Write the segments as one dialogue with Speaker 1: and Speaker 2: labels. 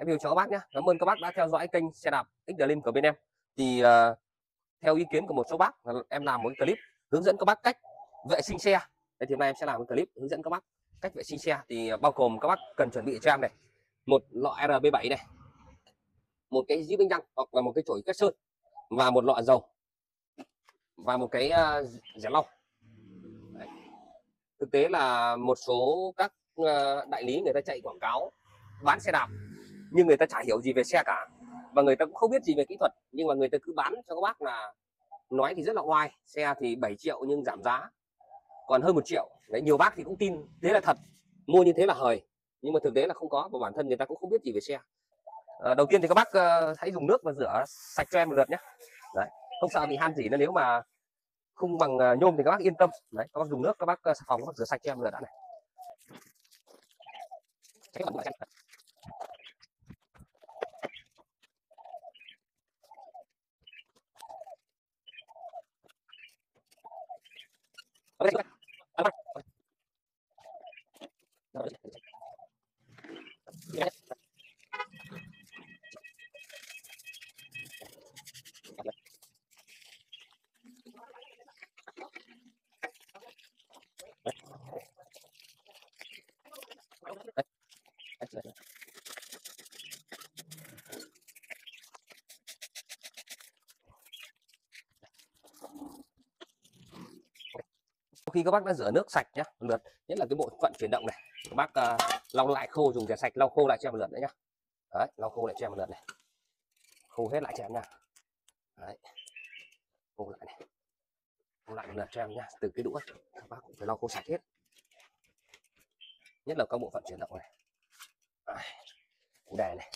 Speaker 1: em yêu chào các bác nhé cảm ơn các bác đã theo dõi kênh xe đạp Xdream của bên em. Thì uh, theo ý kiến của một số bác em làm một clip hướng dẫn các bác cách vệ sinh xe. Đây thì hôm nay em sẽ làm một clip hướng dẫn các bác cách vệ sinh xe. Thì ờ, bao gồm các bác cần chuẩn bị cho em này một lọ RB7 này một cái dĩ bánh răng hoặc là một cái chổi cắt sơn và một lọ dầu và một cái uh, rẻ lau thực tế là một số các uh, đại lý người ta chạy quảng cáo bán xe đạp nhưng người ta chả hiểu gì về xe cả. Và người ta cũng không biết gì về kỹ thuật. Nhưng mà người ta cứ bán cho các bác là nói thì rất là oai. Xe thì 7 triệu nhưng giảm giá. Còn hơn một triệu. Đấy nhiều bác thì cũng tin thế là thật. Mua như thế là hời. Nhưng mà thực tế là không có và bản thân người ta cũng không biết gì về xe. À, đầu tiên thì các bác uh, hãy dùng nước và rửa sạch cho em một lượt nhé. Đấy không sợ bị han gì nữa. Nếu mà không bằng uh, nhôm thì các bác yên tâm. Đấy các bác dùng nước các bác uh, xà phòng các bác rửa sạch cho em một lượt đã này. OK。Khi các bác đã rửa nước sạch nhá lượt nhất là cái bộ phận chuyển động này. Các bác uh, lau lại khô dùng chè sạch lau khô lại cho em một lượt nữa nhá. Đấy lau khô lại cho em một lượt này. Khô hết lại cho em nha. Đấy. Khô lại này. Khô lại một lượt cho em nha từ cái đũa. Các bác cũng phải lau khô sạch hết. Nhất là các bộ phận chuyển động này. Củ đề này.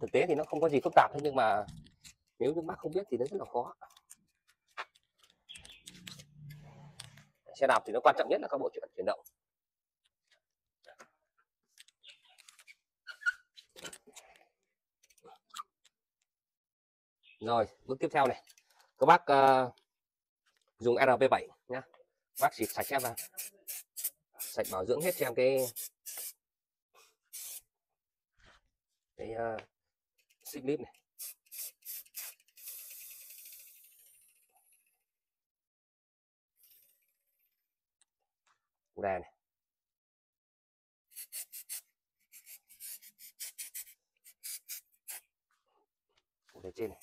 Speaker 1: Thực tế thì nó không có gì phức tạp thế nhưng mà nếu như bác không biết thì nó rất là khó. Xe đạp thì nó quan trọng nhất là các bộ chuyển chuyển động. Rồi bước tiếp theo này. Các bác uh, dùng RP7 nhá. Bác xịt sạch em vào sạch bảo dưỡng hết cho em cái cái uh, xích lít này. Củ đè này củ đề trên này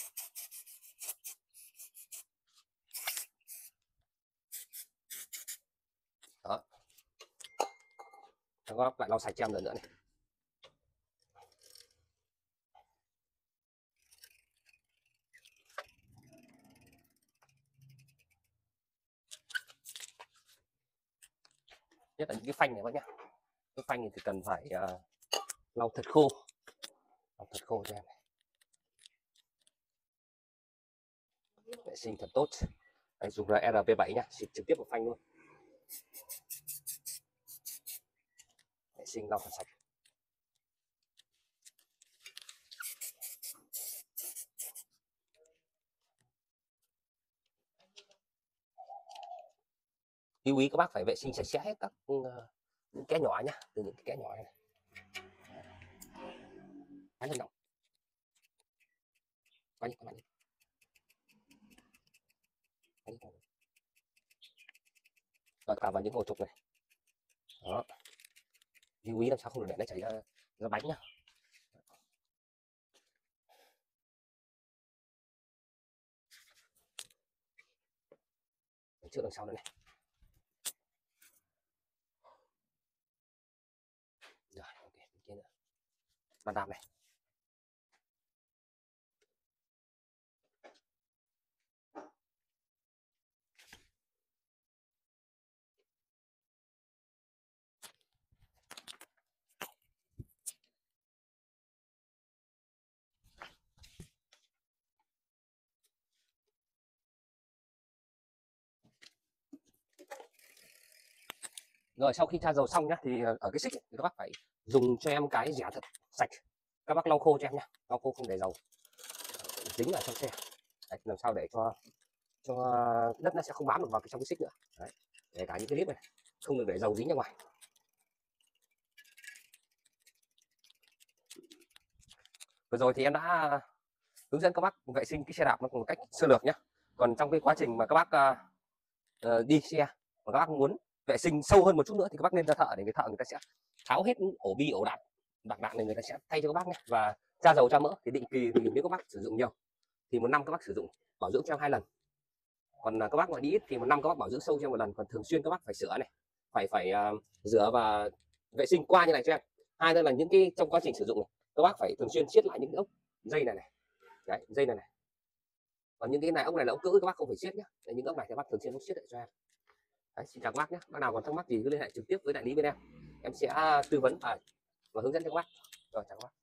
Speaker 1: đó. Nó bác lại lau sạch cho em lần nữa này nhất là những cái phanh này các nhá. Cái phanh này thì cần phải uh, lau thật khô. Lau thật khô cho em này. Vệ sinh thật tốt. Đấy, dùng RP7 nhá xịt trực tiếp vào phanh luôn. Vệ sinh lau thật sạch. Lưu ý các bác phải vệ sinh sạch sẽ hết các ừ, những cái nhỏ nhá từ những cái kẽ nhỏ này quá lên động quá nhiều các bạn rồi cả vào những ổ trục này. Đó. Lưu ý làm sao không được để nó chảy ra, ra bánh nhá. Trước đằng sau nữa này. Bàn đạp này rồi sau khi tra dầu xong nhá thì ờ, ở cái xích thì các bác phải dùng cho em cái rẻ thật sạch. Các bác lau khô cho em nhá lau khô không để dầu. Dính ở trong xe. Đấy, làm sao để cho cho đất nó sẽ không bám được vào cái trong cái xích nữa. Đấy, để cả những cái clip này không được để dầu dính ra ngoài. Vừa rồi thì em đã hướng dẫn các bác vệ sinh cái xe đạp nó một cách sơ lược nhé còn trong cái quá trình mà các bác uh, đi xe mà các bác muốn vệ sinh sâu hơn một chút nữa thì các bác nên ra thợ để người thợ người ta sẽ tháo hết ổ bi ổ đạn đặc đạn này người ta sẽ thay cho các bác nhé và tra dầu tra mỡ thì định kỳ thì nếu các bác sử dụng nhiều thì một năm các bác sử dụng bảo dưỡng cho em hai lần còn các bác mà đi ít thì một năm các bác bảo dưỡng sâu cho một lần còn thường xuyên các bác phải sửa này phải phải uh, rửa và vệ sinh qua như này cho em hai nữa là những cái trong quá trình sử dụng này, các bác phải thường xuyên siết lại những cái ốc dây này này đấy dây này này còn những cái này ốc này là ốc cữ các bác không phải siết nhé những ốc này các bác thường xuyên siết lại cho em đấy, xin chào các bác nhé. Bác nào còn thắc mắc gì cứ liên hệ trực tiếp với đại lý bên em. Em sẽ à, tư vấn và, và hướng dẫn cho các bác. Rồi chào các bác.